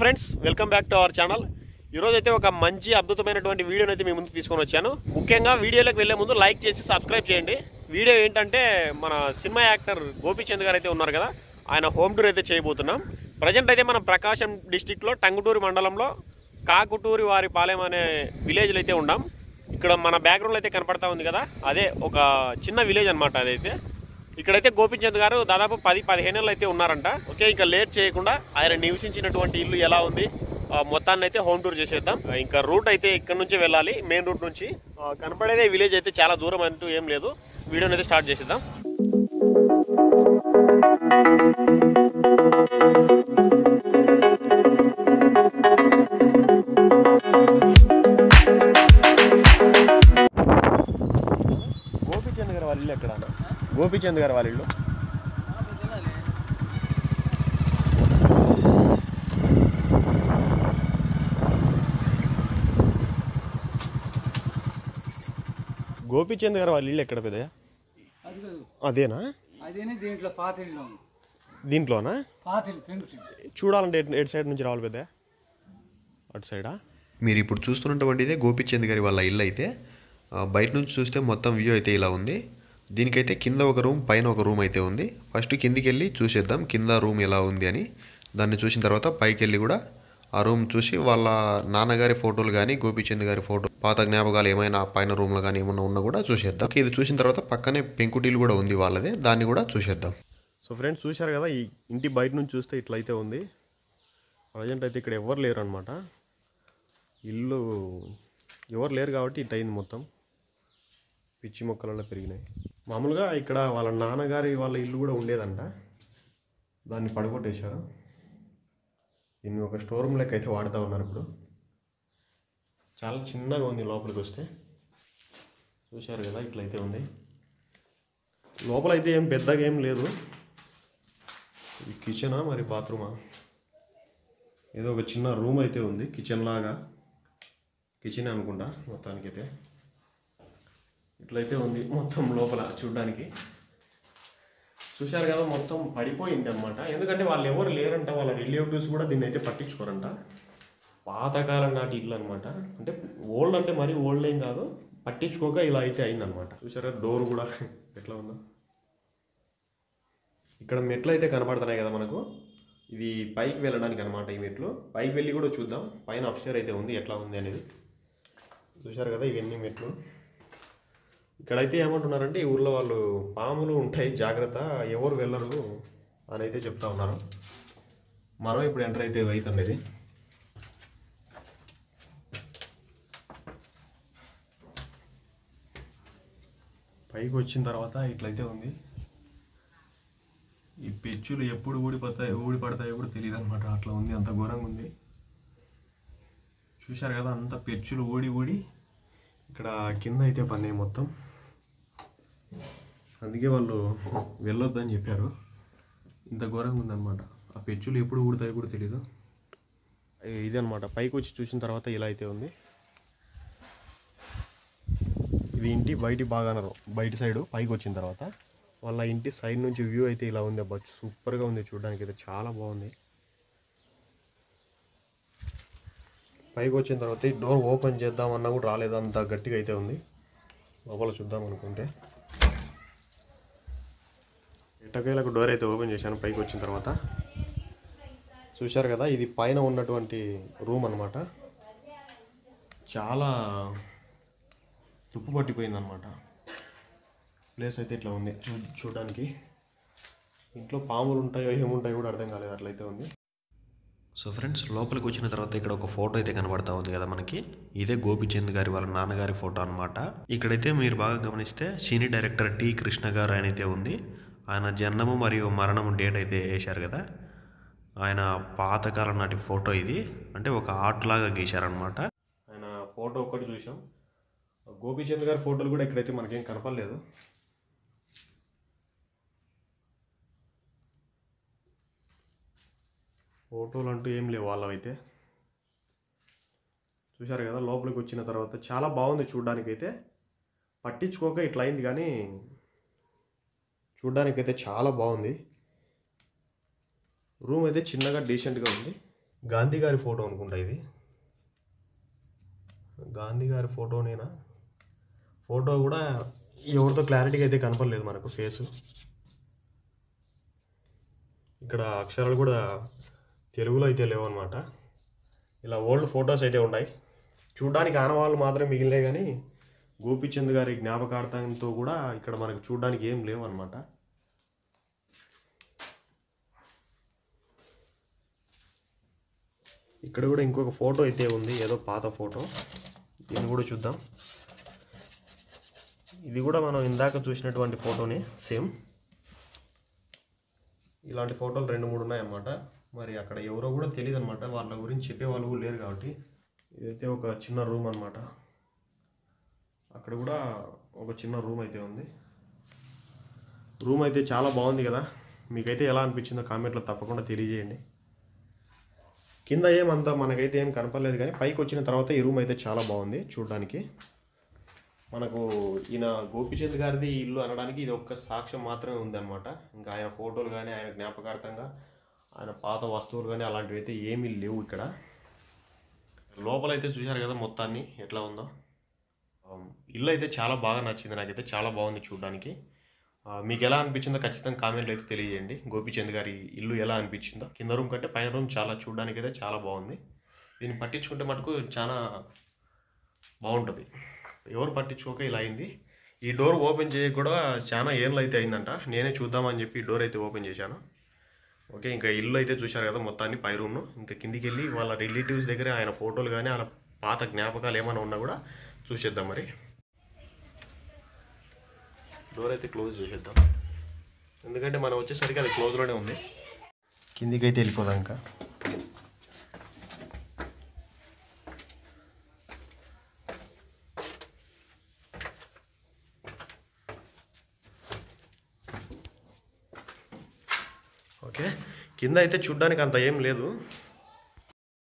Friends welcome back to our channel. ఈరోజు అయితే ఒక మంచి అద్భుతమైనటువంటి వీడియోని అయితే మీ ముందు తీసుకొని వచ్చాను. ముఖ్యంగా వీడియోలోకి వెళ్ళే ముందు లైక్ చేసి సబ్స్క్రైబ్ చేయండి. వీడియో ఏంటంటే మన సినిమా యాక్టర్ గోపీచంద్ గారు అయితే ఉన్నారు కదా ఆయన హోమ్ టూర్ అయితే చేయబోతున్నాం. ప్రజెంట్ అయితే మనం ప్రకాశం డిస్టిక్లో టంగుటూరి మండలంలో కాకుటూరి వారి పాలెం అనే విలేజ్లో అయితే ఉన్నాం ఇక్కడ మన బ్యాక్గ్రౌండ్ అయితే కనపడతా ఉంది కదా అదే ఒక చిన్న విలేజ్ అనమాట అదైతే. ఇక్కడైతే గోపిచంద్ గారు దాదాపు పది పదిహేను ఏళ్ళు అయితే ఉన్నారంట. ఓకే ఇంకా లేట్ చేయకుండా ఆయన నివసించినటువంటి ఇల్లు ఎలా ఉంది? మొత్తాన్ని అయితే హోమ్ టూర్ చేసేద్దాం. ఇంకా రూట్ అయితే ఇక్కడ నుంచి వెళ్ళాలి మెయిన్ రూట్ నుంచి. కనపడేదే విలేజ్ అయితే చాలా దూరం అంటూ ఏం లేదు. వీడియోని అయితే స్టార్ట్ చేసేద్దాం. గోపిచంద్ గారు వాళ్ళు ఇల్లు ఎక్కడ గోపిచంద్ గారు వాళ్ళ ఇల్లు గోపిచంద్ గారు వాళ్ళ ఇల్లు ఎక్కడ కాదు. అదేనా? అదేనే దీంట్లో పాతిల్లో ఉంది. దీంట్లోనా? చూడాలంటే ఎటు- సైడ్ నుంచి రావాలి పెద్దయ్య? అటు సైడా? మీరు ఇప్పుడు చూస్తున్నటువంటిదే గోపిచంద్ గారి వాళ్ళ ఇల్లు అయితే బయట నుంచి చూస్తే మొత్తం వ్యూ అయితే ఇలా ఉంది. దీనికైతే కింద ఒక రూమ్ పైన ఒక రూమ్ అయితే ఉంది. ఫస్ట్ కిందికి వెళ్ళి చూసేద్దాం కింద రూమ్ ఎలా ఉంది అని. దాన్ని చూసిన తర్వాత పైకి వెళ్ళి కూడా ఆ రూమ్ చూసి వాళ్ళ నాన్నగారి ఫోటోలు కానీ గోపిచంద్ గారి ఫోటో పాత జ్ఞాపకాలు ఏమైనా పైన రూమ్లో కానీ ఏమైనా ఉన్నా కూడా చూసేద్దాం. ఇది చూసిన తర్వాత పక్కనే పెంకుటీలు కూడా ఉంది వాళ్ళదే దాన్ని కూడా చూసేద్దాం. సో ఫ్రెండ్స్ చూశారు కదా ఈ ఇంటి బయట నుంచి చూస్తే ఇట్లయితే ఉంది. ప్రజెంట్ అయితే ఇక్కడ ఎవరు లేరు అనమాట ఇల్లు ఎవరు లేరు కాబట్టి ఇట్ అయింది మొత్తం. పిచ్చి మొక్కలలో పెరిగినాయి. మామూలుగా ఇక్కడ వాళ్ళ నాన్నగారి వాళ్ళ ఇల్లు కూడా ఉండేదంట. దాన్ని పడగొట్టేశారు. దీన్ని ఒక స్టోర్ రూమ్ లెక్క అయితే వాడుతూ ఉన్నారు ఇప్పుడు. చాలా చిన్నగా ఉంది లోపలికి వస్తే. చూశారు కదా ఇట్లయితే ఉంది. లోపల అయితే ఏం పెద్దగా ఏం లేదు. ఇది కిచెనా మరి బాత్రూమా ఏదో ఒక చిన్న రూమ్ అయితే ఉంది కిచెన్ లాగా. కిచెన్ అనుకుంటా మొత్తానికైతే. ఇట్లయితే ఉంది మొత్తం లోపల చూడడానికి. చూశారు కదా మొత్తం పడిపోయింది అనమాట ఎందుకంటే వాళ్ళు ఎవరు లేరంట వాళ్ళ రిలేటివ్స్ కూడా దీన్ని అయితే పట్టించుకోరంట. పాతకాలం నాటి ఇల్లు అనమాట అంటే ఓల్డ్ అంటే మరీ ఓల్డ్ ఏం కాదు పట్టించుకోక ఇలా అయితే అయిందనమాట చూసారా డోర్ కూడా ఎట్లా ఉందో. ఇక్కడ మెట్లు అయితే కనపడుతున్నాయి కదా మనకు. ఇది పైకి వెళ్ళడానికి అనమాట ఈ మెట్లు. పైకి వెళ్ళి కూడా చూద్దాం. పైన అప్స్టేర్ అయితే ఉంది ఎట్లా ఉంది అనేది. చూశారు కదా ఇవన్నీ మెట్లు. ఇక్కడైతే ఏమంటున్నారంటే ఈ ఊర్లో వాళ్ళు పాములు ఉంటాయి జాగ్రత్త ఎవరు వెళ్ళరు అని అయితే చెప్తా ఉన్నారు. మనం ఇప్పుడు ఎంటర్ అయితే అవుతుండేది పైకి వచ్చిన తర్వాత ఇట్లయితే ఉంది. ఈ పెచ్చులు ఎప్పుడు ఊడిపోతాయి ఊడిపడతాయో కూడా తెలియదు అనమాట అట్లా ఉంది అంత ఘోరంగా ఉంది. చూశారు కదా అంత పెచ్చులు ఊడి ఊడి ఇక్కడ కింద అయితే పన్నాయి మొత్తం. అందుకే వాళ్ళు వెళ్ళొద్దని చెప్పారు. ఇంత ఘోరంగా ఉందన్నమాట. ఆ పెచ్చులు ఎప్పుడు ఊడతాయో కూడా తెలియదు ఇది అనమాట పైకి వచ్చి చూసిన తర్వాత ఇలా అయితే ఉంది. ఇది ఇంటి బయటి బాగానరు బయటి సైడ్ పైకి వచ్చిన తర్వాత వాళ్ళ ఇంటి సైడ్ నుంచి వ్యూ అయితే ఇలా ఉంది. అబ్బా సూపర్గా ఉంది చూడడానికి. అయితే చాలా బాగుంది. పైకి వచ్చిన తర్వాత ఈ డోర్ ఓపెన్ చేద్దామన్నా కూడా రాలేదు. అంత గట్టిగా అయితే ఉంది. లోపల చూద్దాం అనుకుంటే. ఎట్టకేలకు డోర్ అయితే ఓపెన్ చేశాను పైకి వచ్చిన తర్వాత. చూశారు కదా ఇది పైన ఉన్నటువంటి రూమ్ అన్నమాట. చాలా తుప్పు పట్టిపోయింది అనమాట ప్లేస్ అయితే ఇట్లా ఉంది చూ చూడడానికి. ఇంట్లో పాములు ఉంటాయో ఏముంటాయో కూడా అర్థం కాలేదు అట్లయితే ఉంది. సో ఫ్రెండ్స్ లోపలికి వచ్చిన తర్వాత ఇక్కడ ఒక ఫోటో అయితే కనబడతా ఉంది కదా మనకి. ఇదే గోపిచంద్ గారి వాళ్ళ నాన్నగారి ఫోటో అనమాట ఇక్కడైతే మీరు బాగా గమనిస్తే సినీ డైరెక్టర్ టి కృష్ణ గారు ఆయన అయితే ఉంది. ఆయన జన్మము మరియు మరణము డేట్ అయితే వేశారు కదా. ఆయన పాతకాలం నాటి ఫోటో ఇది. అంటే ఒక ఆర్ట్ లాగా గీశారనమాట ఆయన ఫోటో ఒకటి చూసాం గోపీచంద్ గారి ఫోటోలు కూడా ఇక్కడైతే మనకేం కనపడలేదు. ఫోటోలు అంటూ ఏం లేవు వాళ్ళవైతే. చూశారు కదా లోపలికి వచ్చిన తర్వాత చాలా బాగుంది చూడడానికైతే. పట్టించుకోక ఇట్లా అయింది కానీ చూడ్డానికైతే చాలా బాగుంది. రూమ్ అయితే చిన్నగా డీసెంట్గా ఉంది. గాంధీ గారి ఫోటో అనుకుంటా ఇది. గాంధీ గారి ఫోటోనేనా ఫోటో కూడా ఎవరితో క్లారిటీగా అయితే కనపడలేదు మనకు ఫేసు. ఇక్కడ అక్షరాలు కూడా తెలుగులో అయితే లేవన్నమాట. ఇలా ఓల్డ్ ఫొటోస్ అయితే ఉన్నాయి. చూడడానికి ఆనవాళ్ళు మాత్రం మిగిలినాయి కానీ గోపిచంద్ గారి జ్ఞాపకార్థంతో కూడా ఇక్కడ మనకు చూడడానికి ఏం లేవు అనమాట ఇక్కడ కూడా ఇంకొక ఫోటో అయితే ఉంది ఏదో పాత ఫోటో. దీన్ని కూడా చూద్దాం. ఇది కూడా మనం ఇందాక చూసినటువంటి ఫోటోనే సేమ్. ఇలాంటి ఫోటోలు రెండు మూడు ఉన్నాయన్నమాట. మరి అక్కడ ఎవరో కూడా తెలియదు అనమాట వాళ్ళ గురించి చెప్పే వాళ్ళు కూడా లేరు కాబట్టి. ఇదైతే ఒక చిన్న రూమ్ అనమాట అక్కడ కూడా ఒక చిన్న రూమ్ అయితే ఉంది. రూమ్ అయితే చాలా బాగుంది కదా. మీకైతే ఎలా అనిపించిందో కామెంట్లో తప్పకుండా తెలియజేయండి. కింద ఏమంత మనకైతే ఏం కనపడలేదు కానీ పైకి వచ్చిన తర్వాత ఈ రూమ్ అయితే చాలా బాగుంది చూడడానికి. మనకు ఈయన గోపిచంద్ గారిది ఇల్లు అనడానికి ఇది ఒక్క సాక్ష్యం మాత్రమే ఉందన్నమాట. ఇంకా ఆయన ఫోటోలు కానీ ఆయన జ్ఞాపకార్థంగా ఆయన పాత వస్తువులు కానీ అలాంటివి అయితే ఏమీ లేవు ఇక్కడ. లోపల అయితే చూశారు కదా మొత్తాన్ని ఎట్లా ఉందో. ఇల్లు అయితే చాలా బాగా నచ్చింది. నాకైతే చాలా బాగుంది చూడడానికి. మీకు ఎలా అనిపించిందో ఖచ్చితంగా కామెంట్లు అయితే తెలియజేయండి. గోపిచంద్ గారి ఇల్లు ఎలా అనిపించిందో. కింద రూమ్ కంటే పైన రూమ్ చాలా చూడడానికి అయితే చాలా బాగుంది. దీన్ని పట్టించుకుంటే మటుకు చాలా బాగుంటుంది. ఎవరు పట్టించుకోక ఇలా అయింది. ఈ డోర్ ఓపెన్ చేయక కూడా చాలా ఏళ్ళు అయితే అయిందంట. నేనే చూద్దామని చెప్పి డోర్ అయితే ఓపెన్ చేశాను. ఓకే ఇంకా ఇల్లు అయితే చూశారు కదా మొత్తాన్ని పై రూమ్ను. ఇంకా కిందికి వెళ్ళి వాళ్ళ రిలేటివ్స్ దగ్గర ఆయన ఫోటోలు కానీ ఆయన పాత జ్ఞాపకాలు ఏమైనా ఉన్నా కూడా చూసేద్దాం మరి. డోర్ అయితే క్లోజ్ చేసేద్దాం. ఎందుకంటే మనం వచ్చేసరికి అది క్లోజ్లోనే ఉంది. కిందికి అయితే వెళ్ళిపోదాం ఇంకా. ఓకే కింద అయితే చూడ్డానికి అంత ఏం లేదు.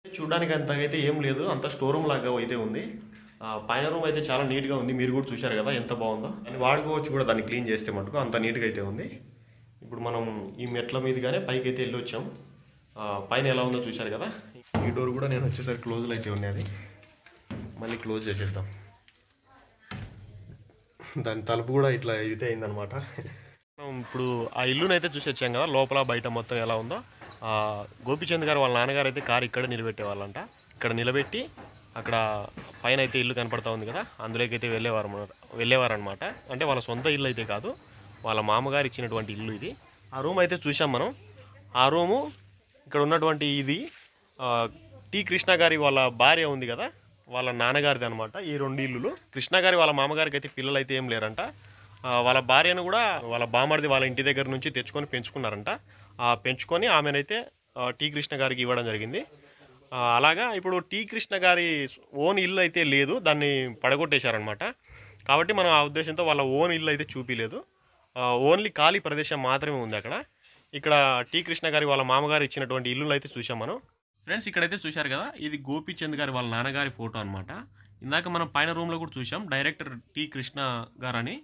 చూడడానికి అంత అయితే ఏం లేదు. అంత స్టోర్ రూమ్ లాగా అయితే ఉంది. పైన రూమ్ అయితే చాలా నీట్గా ఉంది. మీరు కూడా చూశారు కదా ఎంత బాగుందో. అని వాడుకోవచ్చు కూడా దాన్ని క్లీన్ చేస్తే మటుకు అంత నీట్గా అయితే ఉంది. ఇప్పుడు మనం ఈ మెట్ల మీదుగానే పైకి అయితే వెళ్ళి వచ్చాం పైన ఎలా ఉందో చూశారు కదా? ఈ డోర్ కూడా నేను వచ్చేసరికి క్లోజ్లో అయితే ఉన్నది మళ్ళీ క్లోజ్ చేసేద్దాం. దాని తలుపు కూడా ఇట్లా అయితే అయిందనమాట మనం ఇప్పుడు ఆ ఇల్లునైతే అయితే చూసి వచ్చాం కదా లోపల బయట మొత్తం ఎలా ఉందో. గోపిచంద్ గారు వాళ్ళ నాన్నగారు అయితే కారు ఇక్కడ నిలబెట్టేవాళ్ళంట. ఇక్కడ నిలబెట్టి అక్కడ పైన అయితే ఇల్లు కనపడతా ఉంది కదా అందులోకి అయితే వెళ్ళేవారు వెళ్ళేవారు అనమాట అంటే వాళ్ళ సొంత ఇల్లు అయితే కాదు వాళ్ళ మామగారు ఇచ్చినటువంటి ఇల్లు ఇది. ఆ రూమ్ అయితే చూసాం మనం. ఆ రూము ఇక్కడ ఉన్నటువంటి ఇది టీ టి కృష్ణ గారి వాళ్ళ భార్య ఉంది కదా వాళ్ళ నాన్నగారిది అనమాట ఈ రెండు ఇల్లులు. కృష్ణ గారి వాళ్ళ మామగారికి అయితే పిల్లలు అయితే ఏం లేరంట. వాళ్ళ భార్యను కూడా వాళ్ళ బామర్ది వాళ్ళ ఇంటి దగ్గర నుంచి తెచ్చుకొని పెంచుకున్నారంట. ఆ పెంచుకొని ఆమెనైతే టీ టి కృష్ణ గారికి ఇవ్వడం జరిగింది. అలాగా ఇప్పుడు టీ కృష్ణ గారి ఓన్ ఇల్లు అయితే లేదు దాన్ని పడగొట్టేశారనమాట కాబట్టి మనం ఆ ఉద్దేశంతో వాళ్ళ ఓన్ ఇల్లు అయితే చూపించలేదు ఓన్లీ ఖాళీ ప్రదేశం మాత్రమే ఉంది అక్కడ. ఇక్కడ టీ కృష్ణ గారి వాళ్ళ మామగారు ఇచ్చినటువంటి ఇల్లులు అయితే చూసాం మనం. ఫ్రెండ్స్ ఇక్కడైతే చూశారు కదా ఇది గోపీచంద్ గారి వాళ్ళ నాన్నగారి ఫోటో అనమాట ఇందాక మనం పైన రూమ్లో కూడా చూసాం డైరెక్టర్ టీ కృష్ణ గారు అని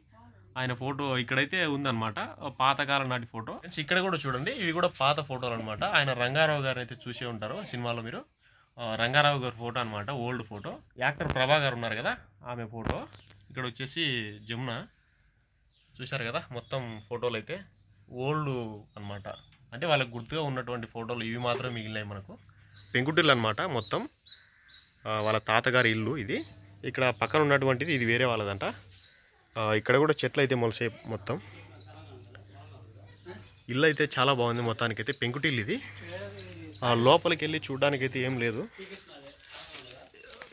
ఆయన ఫోటో ఇక్కడైతే ఉందన్నమాట పాతకాలం నాటి ఫోటో. ఫ్రెండ్స్ ఇక్కడ కూడా చూడండి ఇవి కూడా పాత ఫోటోలు అనమాట ఆయన రంగారావు గారు అయితే చూసే ఉంటారు సినిమాలో మీరు. రంగారావు గారి ఫోటో అనమాట ఓల్డ్ ఫోటో. యాక్టర్ ప్రభా గారు ఉన్నారు కదా ఆమె ఫోటో. ఇక్కడ వచ్చేసి జమున. చూశారు కదా మొత్తం ఫోటోలు అయితే ఓల్డ్ అన్నమాట. అంటే వాళ్ళకి గుర్తుగా ఉన్నటువంటి ఫోటోలు ఇవి మాత్రం మిగిలినాయి మనకు. పెంకుటిల్లు అనమాట మొత్తం. వాళ్ళ తాతగారి ఇల్లు ఇది. ఇక్కడ పక్కన ఉన్నటువంటిది ఇది వేరే వాళ్ళదంట. ఇక్కడ కూడా చెట్లు అయితే మొలసే మొత్తం. ఇల్లు అయితే చాలా బాగుంది మొత్తానికి అయితే పెంకుటిల్లు ఇది. ఆ, లోపలికి వెళ్ళి చూడడానికి అయితే ఏం లేదు.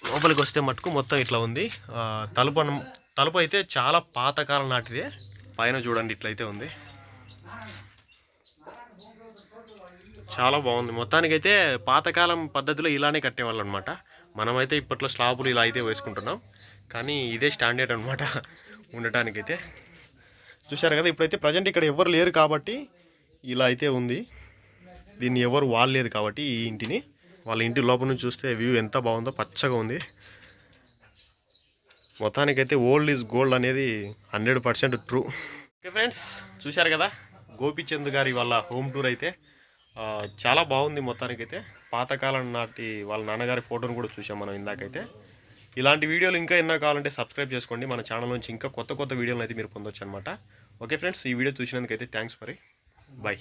లోపలికి వస్తే మటుకు మొత్తం ఇట్లా ఉంది. తలుపు తలుపు అయితే చాలా పాతకాలం నాటిదే. పైన చూడండి ఇట్లయితే ఉంది. చాలా బాగుంది. మొత్తానికైతే పాతకాలం పద్ధతిలో ఇలానే కట్టేవాళ్ళు అనమాట మనమైతే ఇప్పట్లో స్లాబులు ఇలా అయితే వేసుకుంటున్నాం. కానీ ఇదే స్టాండర్డ్ అనమాట ఉండటానికైతే. చూశారు కదా ఇప్పుడైతే ప్రజెంట్ ఇక్కడ ఎవరు లేరు కాబట్టి ఇలా అయితే ఉంది. దీన్ని ఎవరు వాడలేదు కాబట్టి ఈ ఇంటిని. వాళ్ళ ఇంటి లోపల నుంచి చూస్తే వ్యూ ఎంత బాగుందో పచ్చగా ఉంది. మొత్తానికైతే ఓల్డ్ ఈజ్ గోల్డ్ అనేది hundred percent true. Okay friends చూశారు కదా? గోపిచంద్ గారి వాళ్ళ హోమ్ టూర్ అయితే చాలా బాగుంది మొత్తానికైతే. పాతకాలం నాటి వాళ్ళ నాన్నగారి ఫోటోను కూడా చూసాం మనం ఇందాకైతే. ఇలాంటి వీడియోలు ఇంకా ఎన్నో కావాలంటే సబ్స్క్రైబ్ చేసుకోండి. మన ఛానల్ నుంచి ఇంకా కొత్త కొత్త వీడియోలు అయితే మీరు పొందొచ్చు అనమాట ఓకే ఫ్రెండ్స్ ఈ వీడియో చూసినందుకైతే థ్యాంక్స్ మరి. బాయ్